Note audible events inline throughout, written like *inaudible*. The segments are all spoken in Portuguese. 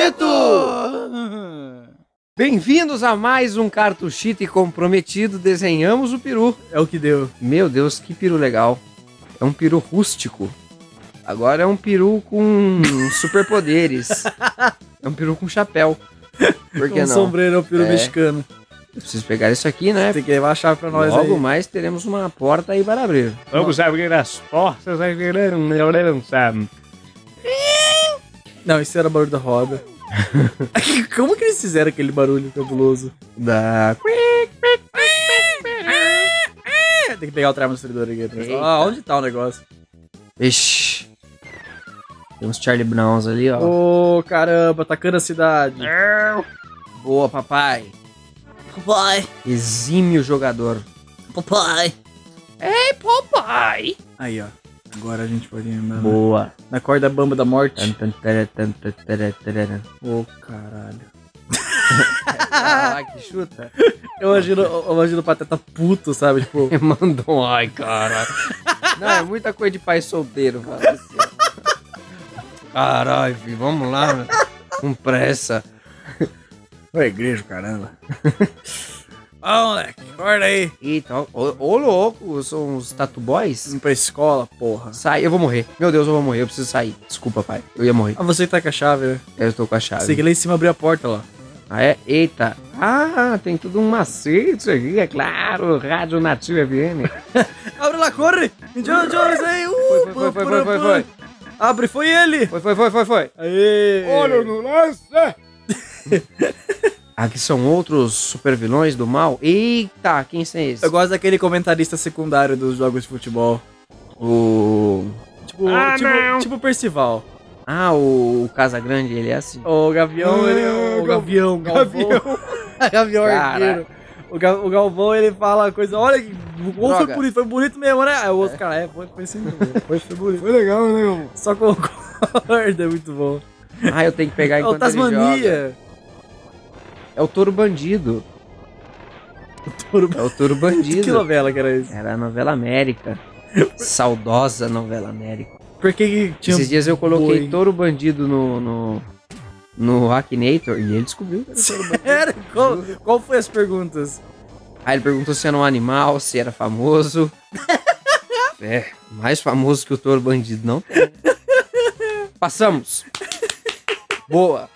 Cartuchito! *laughs* Bem-vindos a mais um Cartuchito e comprometido. Desenhamos o peru. É o que deu. Meu Deus, que peru legal. É um peru rústico. Agora é um peru com *laughs* superpoderes. É um peru com chapéu. Por que um não? sombreiro é o peru É. mexicano. Eu preciso pegar isso aqui, né? Tem que levar a chave pra nós Logo aí. mais teremos uma porta aí para abrir. Vamos abrir as portas liderança. Não, isso era o barulho da roda. *laughs* Como que eles fizeram aquele barulho cabuloso? Da... Tem que pegar o transferidor aqui. atrás. Eita. Ah, onde tá o negócio? Ixi. Tem uns Charlie Browns ali, ó. Ô, caramba, atacando a cidade. Boa, papai. Papai, Exímio jogador. papai. Ei, papai. Aí, ó. Agora a gente pode na, Boa. na corda bamba da morte. Ô, caralho. *laughs* Ah, que chuta. Eu imagino, eu imagino o Pateta puto, sabe? Tipo, *laughs* Mandou um ai, cara. Não, é muita coisa de pai solteiro, fala assim. Caralho, filho, vamos lá, meu. com pressa. ô igreja, caramba. Ó, moleque, acorda aí. Eita, ó, ô, ô louco, são os tatu boys? Vamos pra escola, porra. Sai, eu vou morrer. Meu Deus, eu vou morrer, eu preciso sair. Desculpa, pai, eu ia morrer. Ah, você que tá com a chave, né? Eu tô com a chave. Que lá em cima abriu a porta lá. Ah, é? Eita. Ah, tem tudo um macete aqui, é claro. Rádio Nativa FM. *laughs* Abre lá, corre! Indiana Jones aí! Uh, Foi, foi, foi, foi, foi, foi. Abre, foi ele! Foi, foi, foi, foi, foi. Aê! no lance. *laughs* Aqui são outros super vilões do mal. Eita, quem são esses? Eu gosto daquele comentarista secundário dos jogos de futebol. O... Tipo, Ah, tipo, não. tipo Percival. Ah, o, o Casagrande, ele é assim. O Gavião, ele. O Gavião, Gavião. *laughs* Gavião Cara. arqueiro. O, Ga- o Galvão, ele fala coisa. Olha, que- o gol foi bonito, foi bonito mesmo, né? Aí o outro cara, é, foi, foi sim, *laughs* foi, foi bonito. Foi legal, né, meu? Só concorda, *laughs* é muito bom. Ah, eu tenho que pegar É o enquanto ele joga. É o Touro Bandido. Touro- É o Touro *laughs* Que Bandido. novela que era isso? Era a novela América. Saudosa novela América. Por que, que tinha. Esses dias eu coloquei boi? Touro Bandido no, no, no Akinator e ele descobriu que era Touro *laughs* Bandido. Sério? Qual, qual foi as perguntas? Aí ele perguntou se era um animal, se era famoso. *laughs* é, mais famoso que o Touro Bandido, não. Passamos. Boa.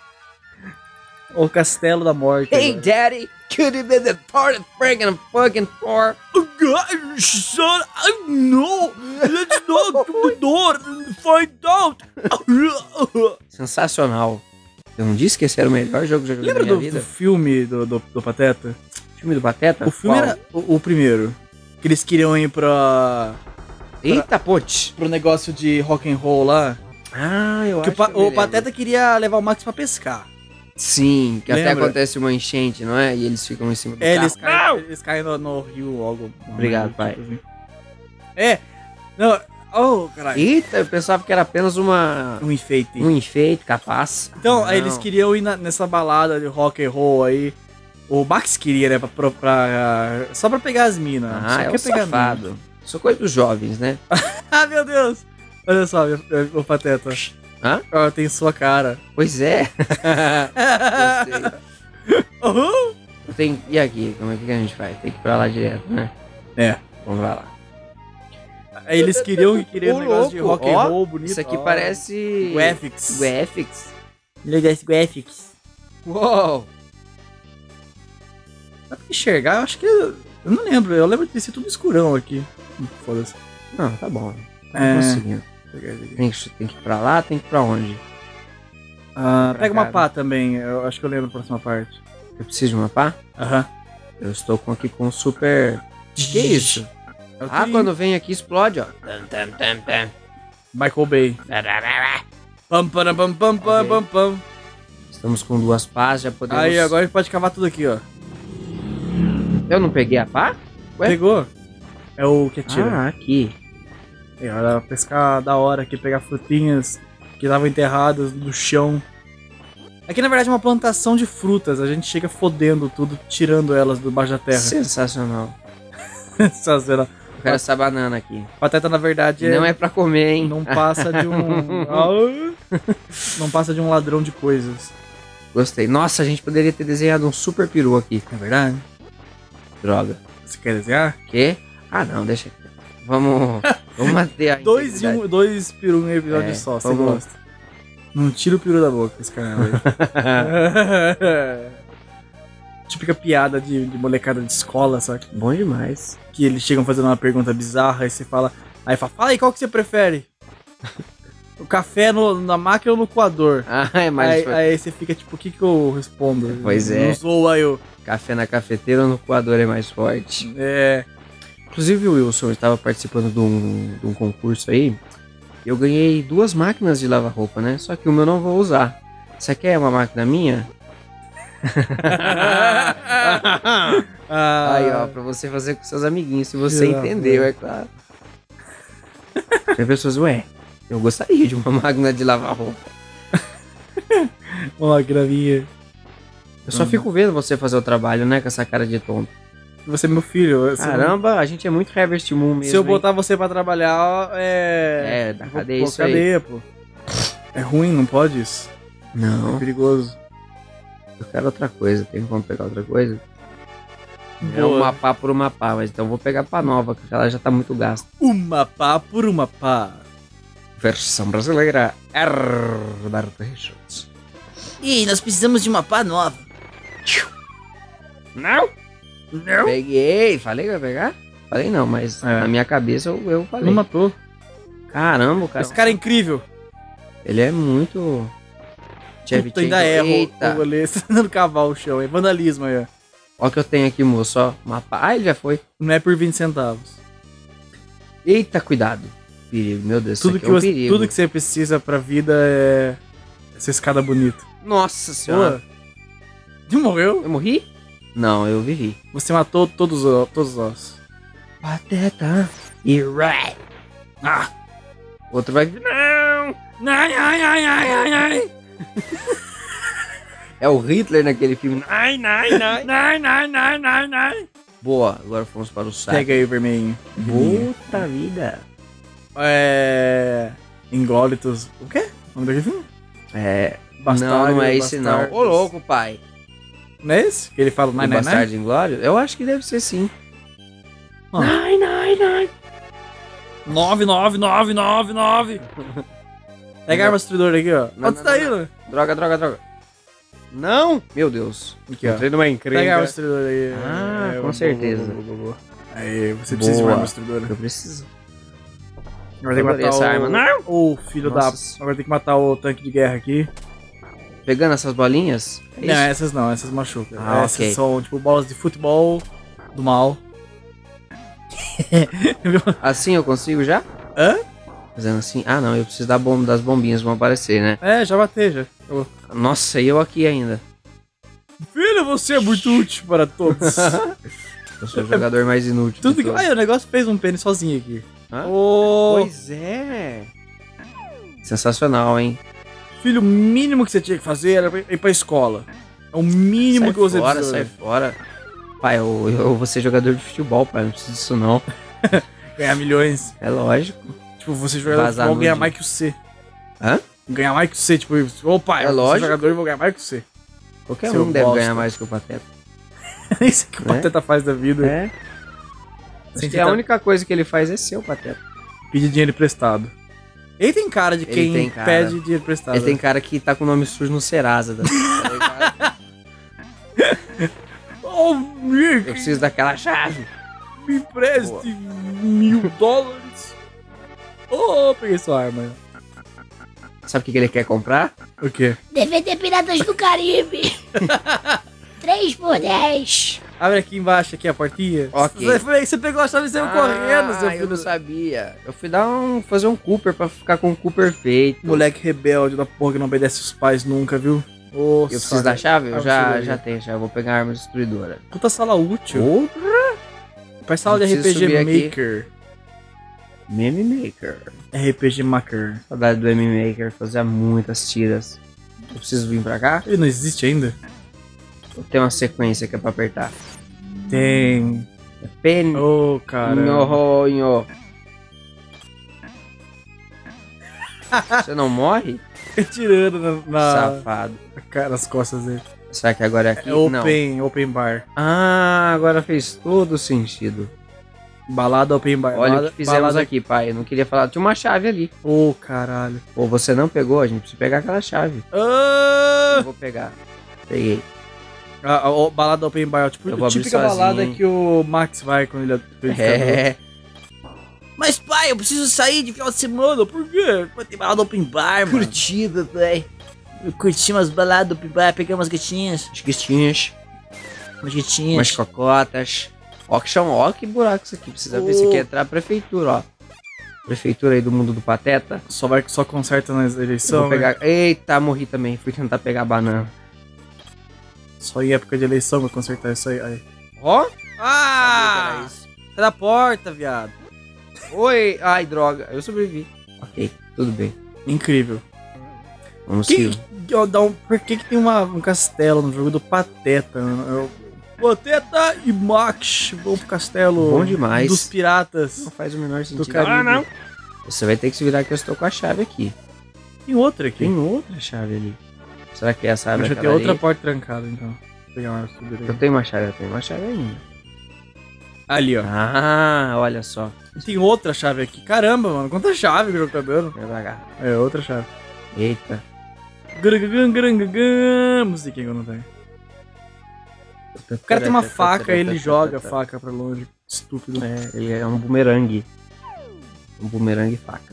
O Castelo da Morte. Hey, agora. daddy, could have been the part of friggin' fucking for. God, son, I know. Let's knock *laughs* on the door and find out. Sensacional. Eu não disse que esse era o melhor jogo que eu joguei Lembra na minha do, vida? do filme do, do, do Pateta? filme do Pateta? O filme Qual? era o, o primeiro. Que eles queriam ir pra, Eita, pote. pro negócio de rock and roll lá. Ah, eu Que o, acho Pa- que eu o Pateta queria levar o Max pra pescar. Sim, que até Lembra? acontece uma enchente, não é? E eles ficam em cima do É, carro. eles caem, eles caem no, no rio algo. Obrigado, pai. assim. É. Não. Oh, caralho. Eita, eu pensava que era apenas uma Um enfeite. um enfeite capaz. Então, aí Não. eles queriam ir na- nessa balada de rock and roll aí. O Max queria, né? Pra, pra- pra- só pra pegar as minas. Ah, só é um pegar safado. Isso é coisa dos jovens, né? *laughs* Ah, meu Deus! Olha só, meu- meu- Pateta. Hã? Ó, tem sua cara. Pois é. *laughs* Uhum. Tem... E aqui, como é que a gente faz? Tem que ir pra lá direto, né? É. Vamos pra lá. Eles queriam, queriam Ô, um negócio de rock and roll bonito. Isso aqui ó. parece... Graphics. Graphics. Legal, graphics. Uou! Dá pra enxergar? Eu acho que. Eu não lembro. Eu lembro de ter sido tudo escurão aqui. Foda-se. Não, tá bom. Tá É. conseguindo. Tem que, tem que ir pra lá, tem que ir pra onde? Ah, Pra pega cá, uma pá também. Eu acho que eu lembro a próxima parte. Eu preciso de uma pá? Aham. Eu estou com aqui com um super... Que isso? É o Ah, quando vem aqui explode, ó. Tam, tam, tam, tam. Michael Bay. Pam, pam, pam, pam, pam, pam, pam. Estamos com duas pás, já podemos... Aí, agora a gente pode cavar tudo aqui, ó. Eu não peguei a pá? Ué? Pegou? É o que atira. Ah, aqui. É, olha, pescar da hora aqui, pegar frutinhas que estavam enterradas no chão. Aqui, na verdade, é uma plantação de frutas. A gente chega fodendo tudo, tirando elas do baixo da terra. Sensacional. *laughs* Sensacional. Eu quero essa banana aqui. Pateta, na verdade, Não é pra comer, hein? não passa de um. *laughs* Não passa de um ladrão de coisas. Gostei. Nossa, a gente poderia ter desenhado um super peru aqui. É verdade? Droga. Você quer desenhar? Quê? Ah, não, deixa aqui. Vamos, vamos manter a Dois, e um, dois peru em episódio É, só, você gosta. Não tira o peru da boca, esse canal *laughs* aí. Típica piada de, de molecada de escola, sabe? Bom demais. Que eles chegam fazendo uma pergunta bizarra e você fala. Aí fala, fala aí, qual que você prefere? *laughs* O café no- na máquina ou no coador? Ah, é mais Aí, aí você fica tipo, o que que eu respondo? Pois é. Não aí eu. café na cafeteira ou no coador é mais forte. É. Inclusive Wilson estava participando de um, de um concurso aí. Eu ganhei duas máquinas de lavar roupa, né? Só que uma eu não vou usar. Você quer uma máquina minha? *laughs* Aí, ó, pra você fazer com seus amiguinhos, se você entendeu, é claro. Tem pessoas, ué, eu gostaria de uma *laughs* máquina de lavar roupa. *laughs* Uma gravinha. Eu só fico vendo você fazer o trabalho, né, com essa cara de tonto. Você é meu filho. Caramba, a gente é muito Harvest Moon mesmo. Se eu hein? botar você pra trabalhar, é. É, da cadeia pôr isso aí. cadeia, pô. É ruim, não pode isso. É Não, perigoso. eu quero outra coisa. Tem como pegar outra coisa? É Boa. uma pá por uma pá, mas então eu vou pegar pá nova, porque ela já tá muito gasta. Uma pá por uma pá. Versão brasileira Herbert Richards. Ih, nós precisamos de uma pá nova. Não? Não? Peguei, falei que ia pegar? Falei não, mas É. na minha cabeça eu, eu falei. Não matou. Caramba, cara. Esse cara é incrível. Ele é muito. Chevy Puta, ainda erra o- Eita. o goleiro. Você *laughs* tá dando cavalo o chão. É vandalismo aí, ó. Olha o que eu tenho aqui, moço. Ó, uma pá. Ah, ele já foi. Não é por 20 centavos. Eita, cuidado. Perigo, meu Deus, Tudo isso que, é um você, perigo. tudo que você precisa pra vida é essa escada bonita. Nossa senhora. Você morreu? Eu morri? Não, eu vivi. Você matou todos, os- todos nós. Pateta. E right. Ah! Outro vai. Não! Ai, ai, ai, ai, ai, ai. *laughs* É o Hitler naquele filme. Ai, ai, ai, ai, ai, ai, ai, ai. Boa, agora fomos para o saco. Pega aí vermelhinho. Puta vida. É. Inglóritos. O quê? O nome daquele filme? É. Bastardo, não, não é esse não. Ô louco, pai. Não é esse? Que ele fala O nine, nine, nine? Bastardo Inglório? Eu acho que deve ser sim. Ah. Nine, nine, nine. 99999. Pega a arma destruidora aqui, ó. Não, Onde não, tá não, indo? Droga, droga, droga. Não! Meu Deus. Aqui, ó. Entrei numa Pega a arma encrenca. destruidora aí. Ah, com boa, certeza. boa, boa, boa. Aí, você precisa de uma arma destruidora. Eu preciso. Agora tem que matar essa o... arma. Não! O filho Nossa. da... Agora tem que matar o tanque de guerra aqui. Pegando essas bolinhas? É não, essas não, essas machucam. Ah, essas ok. são, tipo, bolas de futebol do mal. *laughs* Assim eu consigo já? Hã? Fazendo assim? Ah, não, eu preciso da bomba, das bombinhas vão aparecer, né? É, já batei, já. Eu- Nossa, e eu aqui ainda. Filho, você é muito útil para todos. *laughs* Eu sou o jogador mais inútil. Tudo que... Ai, o negócio fez um pênis sozinho aqui. Hã? Ô, Pois é. Sensacional, hein? Filho, o mínimo que você tinha que fazer era ir pra escola. É o mínimo sai que você fora, precisa. sai fora. Pai, eu, eu vou ser jogador de futebol, pai. Não preciso disso, não. *laughs* Ganhar milhões. É lógico. Tipo, você jogador de Vazar futebol ganhar nude. mais que o C. Hã? Ganhar mais que o C, tipo, ô pai, É eu sou jogador e vou ganhar mais que o C. Qualquer Seu um deve bosta. ganhar mais que o Pateta. *laughs* É isso que o Né? Pateta faz da vida. É. Sem Acho que a única coisa que ele faz é ser o Pateta. pedir dinheiro emprestado. Ele tem cara de Ele quem tem cara. pede dinheiro emprestado. Ele tem cara que tá com o nome sujo no Serasa. Da... tá? Oh, *laughs* Mick, Eu preciso daquela chave. me empreste mil dólares. Oh, peguei sua arma. Sabe o que que ele quer comprar? O quê? DVD Piratas do Caribe. *laughs* 3 por 10. Abre aqui embaixo, aqui a portinha. Ok. Você, foi- você pegou a chave e saiu correndo, seu Ah, eu filho. não sabia. Eu fui dar um, fazer um Cooper pra ficar com um Cooper feito. Moleque rebelde da porra que não obedece os pais nunca, viu? Ô, Eu preciso da chave? Eu Ah, já, já tenho, já. Eu vou pegar a arma destruidora. Puta sala útil. Ô, Faz sala de RPG aqui. Maker. Meme Maker. RPG Maker. Saudade do M Maker, fazia muitas tiras. Eu preciso vir pra cá? Ele não existe ainda? Ou tem uma sequência que é pra apertar? Tem. É pen... Ô, cara. Nhorronho. Você não morre? *laughs* tirando na, na, Safado. cara, nas costas dele. Será que agora é aqui? É Não. open, open bar. Ah, agora fez todo sentido. Balada open bar. Olha balada, o que fizemos balada... aqui, pai. Eu não queria falar. Tinha uma chave ali. Ô, caralho. Pô, você não pegou? A gente precisa pegar aquela chave. Ah! Eu vou pegar. Peguei. A, a- a balada open bar, tipo, Eu vou típica balada que o Max vai quando ele, fica É. Mas pai, eu preciso sair de final de semana. Por quê? Vai ter balada open bar, mano. Curtida. Eu curti umas baladas open bar, peguei umas gatinhas. As gatinhas, Umas gatinhas. umas cocotas. Ó que chão, ó que buraco isso aqui. Precisa ver se quer entrar a prefeitura, ó. Prefeitura aí do mundo do Pateta. Só, vai, só conserta nas eleições. pegar. Eita, morri também. Fui tentar pegar a banana. Só em época de eleição vai consertar isso aí. aí. Ó. Ah! Que. Sai da porta, viado. Oi. Ai, droga. Eu sobrevivi. Ok, tudo bem. Incrível. Vamos ó, dá um, por que, que tem uma, um castelo no jogo do Pateta? Eu- Pateta e Max vão pro castelo Bom demais. dos piratas Não faz o menor do sentido. Ah, não. Você vai ter que se virar que eu estou com a chave aqui. Tem outra aqui. Tem outra chave ali. Será que essa abre já aquela tem outra porta trancada, então. Vou pegar uma Eu tenho uma chave, eu tenho uma chave ainda. Ali, ó. Ah, olha só. Tem outra chave aqui. Caramba, mano. Quanta chave que o jogo tá dando. Vai devagar. É, outra chave. Eita. Musiquinha que eu não tenho. O cara tem uma faca e ele joga a faca pra longe. Estúpido. É, ele é um bumerangue. Um bumerangue faca.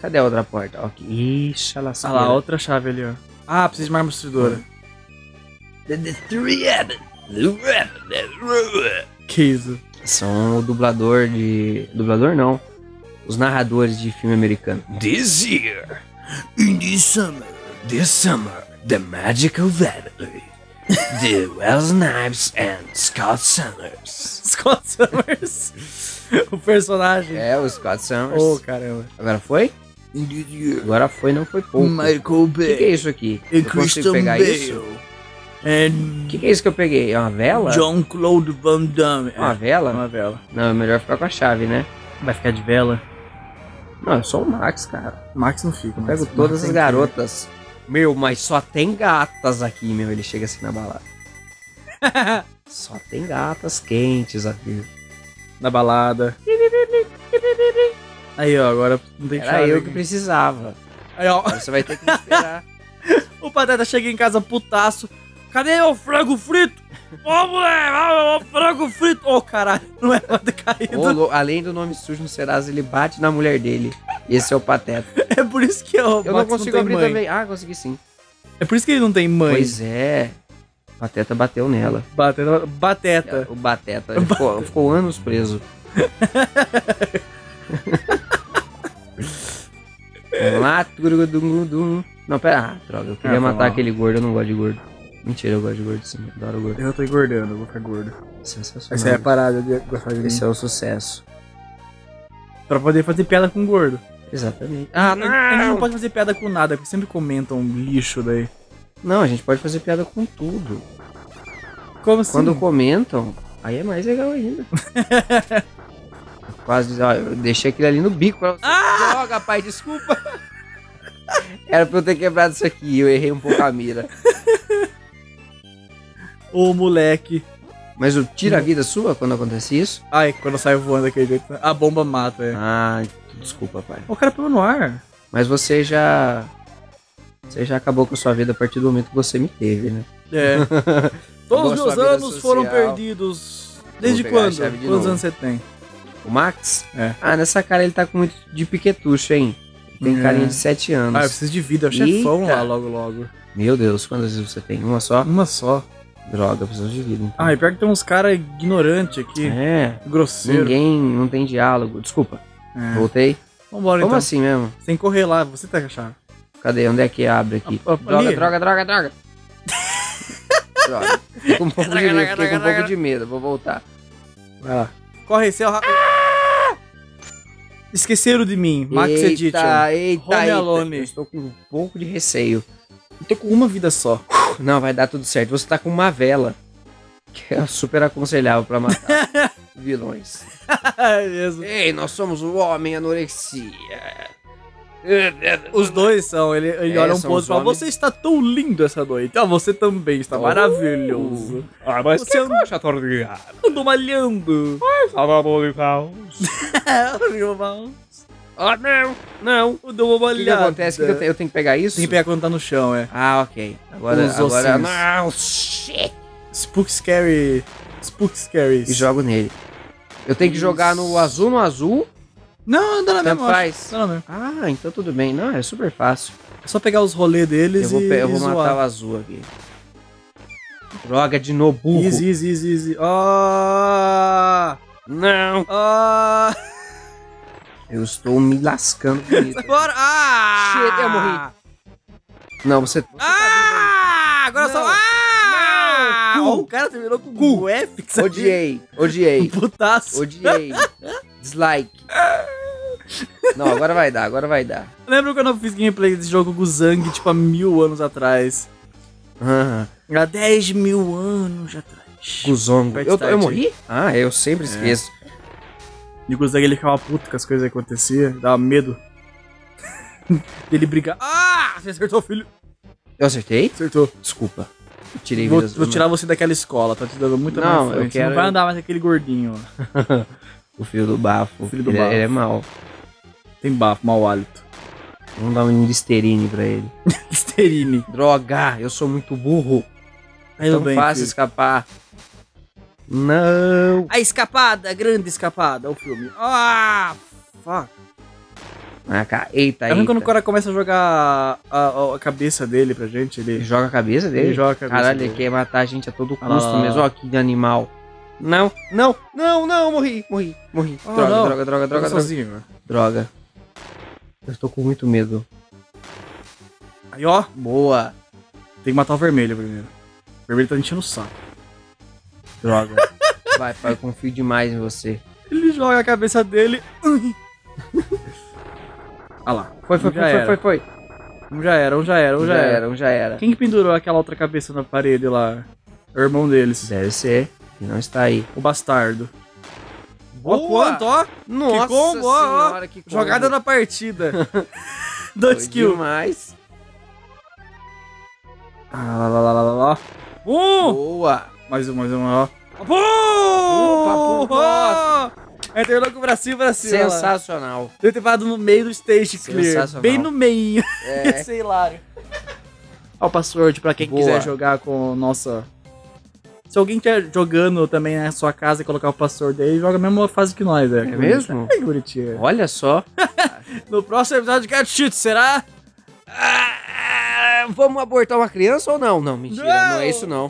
Cadê a outra porta? Ok. Ixi, a Ah lasqueira. lá, outra chave ali, ó. Ah, precisa de uma arma destruidora. Que isso? São o dublador de... Dublador não. Os narradores de filme americano. This year, In the summer. this summer, the Magical Valley. The *laughs* Wells Snipes and Scott Summers. Scott Summers. *laughs* o personagem. É, o Scott Summers. Oh, caramba. Agora foi? Agora foi, não foi pouco. Michael O que, que é Bay. isso aqui? E Eu consigo Christian pegar Bale. isso? O que, que é isso que eu peguei? É uma vela? John Claude Van Damme. É uma vela? uma vela. Não, é melhor ficar com a chave, né? Vai ficar de vela? Não, é só o Max, cara. Max não fica. Eu Max- pego todas Max as tem que- garotas. Meu, mas só tem gatas aqui, meu. Ele chega assim na balada. *laughs* só tem gatas quentes aqui. Na balada. Aí, ó, agora não tem Era chave. eu aqui. que precisava. Aí, ó. Agora você vai ter que me esperar. *laughs* O Pateta chega em casa putaço. Cadê meu frango frito? Ô, mulher, ô, frango frito. Ô, caralho, não é pra ter caído. Além do nome sujo no Serasa, ele bate na mulher dele. Esse é o pateta. *laughs* É por isso que eu, Eu não consigo abrir também. Ah, consegui sim. É por isso que ele não tem mãe. Pois é. O pateta bateu nela. Bateta. Bateta. O Bateta. *laughs* Ele ficou, ficou anos preso. Vamos lá. turugudungudum. Não, pera. Ah, droga. Eu queria foi matar aquele gordo. Eu não gosto de gordo. Mentira, eu gosto de gordo sim. Adoro gordo. Eu tô engordando, eu vou ficar gordo. Sensacional. Essa é a parada de gostar de mim. Esse é o sucesso. Pra poder fazer piada com gordo. Exatamente. Ah, A gente não pode fazer piada com nada, porque sempre comentam lixo daí. Não, a gente pode fazer piada com tudo. Como assim? Quando comentam, aí é mais legal ainda. *laughs* Quase, ó, eu deixei aquele ali no bico você. Droga, pai, desculpa. Era pra eu ter quebrado isso aqui, eu errei um pouco a mira. O moleque. Mas o tira a vida sua quando acontece isso? Ai, quando sai voando daquele jeito. A bomba mata, é. Ah, desculpa, pai. O cara pegou no ar. Mas você já. Você já acabou com a sua vida a partir do momento que você me teve, né? É. *laughs* Todos os meus anos foram social. perdidos. Desde quando? de Quantos novo. anos você tem? O Max? É. Ah, nessa cara ele tá com muito de piquetucho, hein? Tem É. carinha de 7 anos. Ah, eu preciso de vida. É o chefão Eita. lá logo, logo. Meu Deus, quantas vezes você tem? Uma só? Uma só. Droga, eu preciso de vida. Então. Ah, e pior que tem uns caras ignorantes aqui. É, Grosseiro. ninguém, não tem diálogo. Desculpa, É. voltei. Vambora Como então. assim mesmo? Sem correr lá, você tá com a chave. Cadê? Onde é que abre aqui? Ah, ah, droga, ali. droga, droga, droga. *laughs* droga. Fiquei com um pouco de medo, fiquei com um pouco de medo. Vou voltar. Vai lá. Corre, seu ra... Esqueceram de mim, Max Edition. eita, eita, Home eita. Alone. Estou com um pouco de receio. Eu tô com uma vida só. Não, vai dar tudo certo. Você tá com uma vela. Que é super aconselhável pra matar *laughs* vilões. é mesmo. Ei, nós somos o homem anorexia. Os dois são, ele, ele É, olha um os e fala, você está tão lindo essa noite. Ah, você também está maravilhoso. Ah, mas Você que coxa torneada. Andou malhando. Salvador de Caos. *laughs* Ah, não, não. Deu uma O que, acontece? O que eu, tenho? eu tenho que pegar isso? Tem que pegar quando tá no chão, é. Ah, ok. Agora, Os agora não, shit. Spook Scary. Spook Scary. E jogo nele. Eu tenho que jogar no azul, no azul. Não, anda na Tanto mesma. faz. na mesma. Ah, então tudo bem. Não, é super fácil. É só pegar os rolês deles Eu vou, e, eu vou zoar. matar o azul aqui. Droga de burro. Easy, easy, easy, easy. Ah! Não. Ah! Eu estou me lascando com isso. *laughs* Agora! Ah! Shit, eu morri. Não, você... você Ah! Agora Não. só. Ah! Não. Ó, O cara terminou com o F. tá. Odiei, odiei, *laughs* Putaço. odiei. *laughs* Dislike. Não, agora vai dar, agora vai dar. Lembra quando eu fiz gameplay desse jogo com o Zang, tipo, há mil anos atrás? Aham. Há 10 mil anos atrás. Cuzongo. Vai Eu, eu morri? Ah, eu sempre esqueço. E o Zang ele ficava puto com as coisas que aconteciam, dava medo. *laughs* Dele brigar. Ah! Você acertou, filho. Eu acertei? Acertou. Desculpa. Tirei Vou, vidas. vou tirar você daquela escola, tá te dando muita Não, mais eu frente. Você quero- Não vai andar mais aquele gordinho, ó. *laughs* O filho do bafo. O filho do ele, é- bafo. ele é mau. Tem bafo, mau hálito. Vamos dar um Listerine pra ele. *laughs* Listerine. Droga, eu sou muito burro. É tão bem, fácil filho. escapar. Não. A escapada, a grande escapada, o filme. Ah! Fuck. Ah. Eita, É eita. quando o cara começa a jogar a, a- a cabeça dele pra gente, ele, joga a cabeça dele? ele joga a cabeça Caralho, dele. ele quer matar a gente a todo Ah, custo lá. mesmo. Ó, que animal. Não, não, não, não, morri, morri, morri. Ah, droga, droga, droga, droga, Joga droga, sozinho, mano. droga. Eu tô com muito medo. Aí, ó, Boa. tem que matar o vermelho primeiro. O vermelho tá enchendo o saco. Droga. *laughs* Vai, pai, eu confio demais em você. Ele joga a cabeça dele. ah lá. Foi, foi, um já foi, era. foi, foi, foi. Um já era, um já era, um já, era. um já era. Quem que pendurou aquela outra cabeça na parede lá? É o irmão deles. Deve ser. Não está aí. O bastardo. Ó Boa! quanto, ó. Nossa Que combo, ó, ó. senhora, que combo. Jogada na partida. *laughs* Dois Foi kills. demais. Ah, lá, lá, lá, lá, lá, lá. Um! Boa. Mais um, mais um, ó. Opa, Pum! Ó! Aí terminou com o cima. lá. Sensacional. Deve ter parado no meio do stage clear. Sensacional. Bem no meio. É. *laughs* Sei lá. Ó o password pra quem Boa. quiser jogar com nossa. Se alguém quer jogando também na sua casa e colocar o password aí, joga a mesma fase que nós, é. É mesmo? É bonitinho. Olha só. *laughs* No próximo episódio de Cat será? Ah, vamos abortar uma criança ou não? Não, mentira. Não, Não. é isso não.